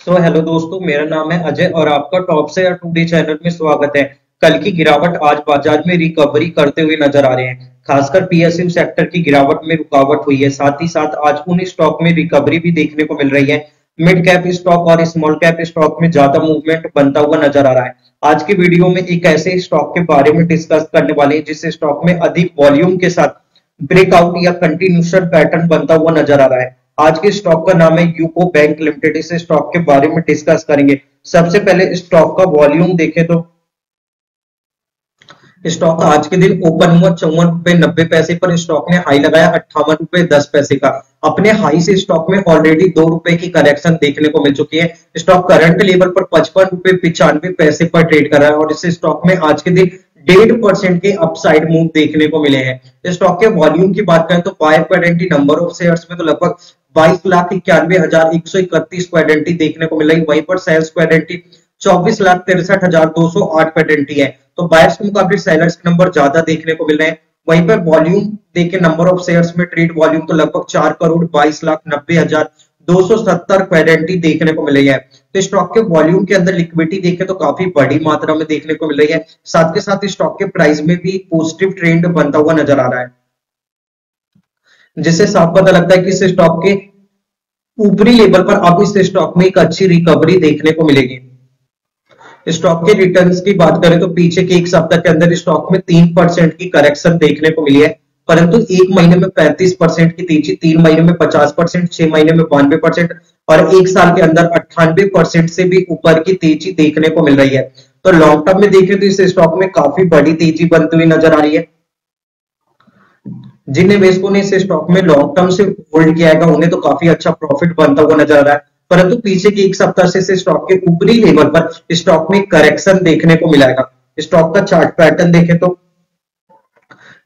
तो हेलो दोस्तों, मेरा नाम है अजय और आपका टॉप से या टूडे चैनल में स्वागत है। कल की गिरावट आज बाज़ार में रिकवरी करते हुए नज़र आ रहे हैं। खासकर पीएसयू सेक्टर की गिरावट में रुकावट हुई है। साथ ही साथ आज उन स्टॉक में रिकवरी भी देखने को मिल रही है। मिड कैप स्टॉक और स्मॉल कैप स्टॉक में ज़्यादा मूवमेंट बनता हुआ नज़र आ रहा है। आज की वीडियो में एक ऐसे स्टॉक के बारे में डिस्कस करने वाले हैं जिस स्टॉक में अधिक वॉल्यूम के साथ ब्रेकआउट या कंटिन्यूशन पैटर्न बनता हुआ नज़र आ रहा है। आज के स्टॉक का नाम है यूको बैंक लिमिटेड इस स्टॉक के बारे में डिस्कस करेंगे। सबसे पहले स्टॉक का वॉल्यूम देखें तो। स्टॉक आज के दिन ओपन हुआ चौवन रुपए नब्बे पैसे पर। स्टॉक ने हाई लगाया अट्ठावन रुपए दस पैसे का। अपने हाई से स्टॉक में ऑलरेडी दो रुपए की करेक्शन देखने को मिल चुकी है। स्टॉक करंट लेवल पर पचपन रुपए पिचानवे पैसे पर ट्रेड कर रहा है और इस स्टॉक में आज के दिन डेढ़ परसेंट के अपसाइड मूव देखने को मिले हैं। स्टॉक के वॉल्यूम की बात करें तो buyer quantity number of shares में तो लगभग बाईस लाख इक्यानवे हज़ार एक सौ इकतीस आइडेंटी देखने को मिला। वहीं पर सेल्स आइडेंटी चौबीस लाख तिरसठ हज़ार दो सौ आठ आइडेंटी है। तो बायर्स के मुकाबले सेलर्स के नंबर ज़्यादा देखने को मिल रहे हैं। वहीं पर वॉल्यूम देखे नंबर ऑफ़ शेयर्स में ट्रेड वॉल्यूम तो लगभग चार करोड़ बाईस लाख नब्बे हज़ार दो सौ सत्तर क्वेडेंटी देखने को मिल रही है। तो स्टॉक के वॉल्यूम के अंदर लिक्विडिटी देखे तो काफ़ी बड़ी मात्रा में देखने को मिल रही है। साथ के साथ स्टॉक के प्राइस में भी पॉजिटिव ट्रेंड बनता हुआ नज़र आ रहा है। जिससे साफ़ पता लगता है कि इस स्टॉक के ऊपरी लेवल पर अब इस स्टॉक में एक अच्छी रिकवरी देखने को मिलेगी। स्टॉक के रिटर्न्स की बात करें तो पीछे के एक सप्ताह के अंदर स्टॉक में तीन परसेंट की करेक्शन देखने को मिली है, परंतु एक महीने में पैंतीस परसेंट की तेज़ी तीन महीने में पचास परसेंट, छह महीने में बानवे परसेंट और एक साल के अंदर अट्ठानवे परसेंट से भी ऊपर की तेज़ी देखने को मिल रही है। तो लॉन्ग टर्म में देखें तो इस स्टॉक में काफ़ी बड़ी तेज़ी बनती हुई नज़र आ रही है। जिन निवेशकों ने इस स्टॉक में लॉन्ग टर्म से होल्ड किया है उन्हें तो काफ़ी अच्छा प्रॉफिट बनता हुआ नज़र आ रहा है। परंतु पीछे के एक सप्ताह से स्टॉक के ऊपरी लेवल पर स्टॉक में करेक्शन देखने को मिलेगा स्टॉक का चार्ट पैटर्न देखें तो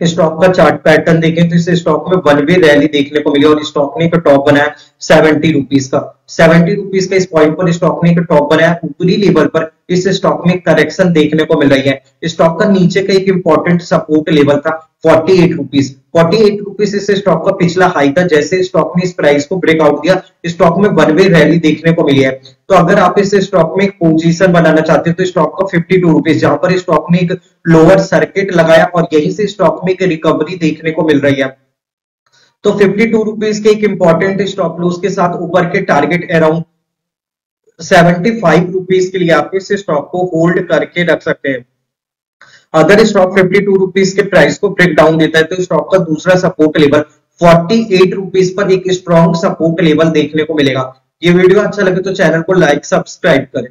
स्टॉक का चार्ट पैटर्न देखें तो इस स्टॉक में वन वे रैली देखने को मिली और स्टॉक ने एक टॉप बनाया सेवेंटी रुपीज़ का। सेवेंटी रुपीज़ का इस पॉइंट पर स्टॉक ने एक टॉप बनाया, ऊपरी लेवल पर इस स्टॉक में करेक्शन देखने को मिल रही है। स्टॉक का नीचे का एक इंपॉर्टेंट सपोर्ट लेवल था forty eight rupees forty eight rupees इस स्टॉक का पिछला हाई था, जैसे स्टॉक ने इस प्राइस को ब्रेकआउट दिया स्टॉक में वन वे रैली देखने को मिली है। तो अगर आप इस स्टॉक में एक पोजीशन बनाना चाहते हो तो स्टॉक का फिफ्टी टू रुपीज़ जहाँ पर स्टॉक ने एक लोअर सर्किट लगाया और यहीं से स्टॉक में एक रिकवरी देखने को मिल रही है। तो फिफ्टी टू रुपीज़ के एक इंपॉर्टेंट स्टॉप लॉस के साथ ऊपर के target around seventy five rupees के लिए आप इस स्टॉक को होल्ड करके रख सकते हैं। अगर स्टॉक फिफ्टी टू रुपीज़ के प्राइस को ब्रेक डाउन देता है तो स्टॉक का दूसरा support level forty eight rupees पर एक स्ट्रॉन्ग सपोर्ट लेवल देखने को मिलेगा। ये वीडियो अच्छा लगे तो चैनल को लाइक सब्सक्राइब करें।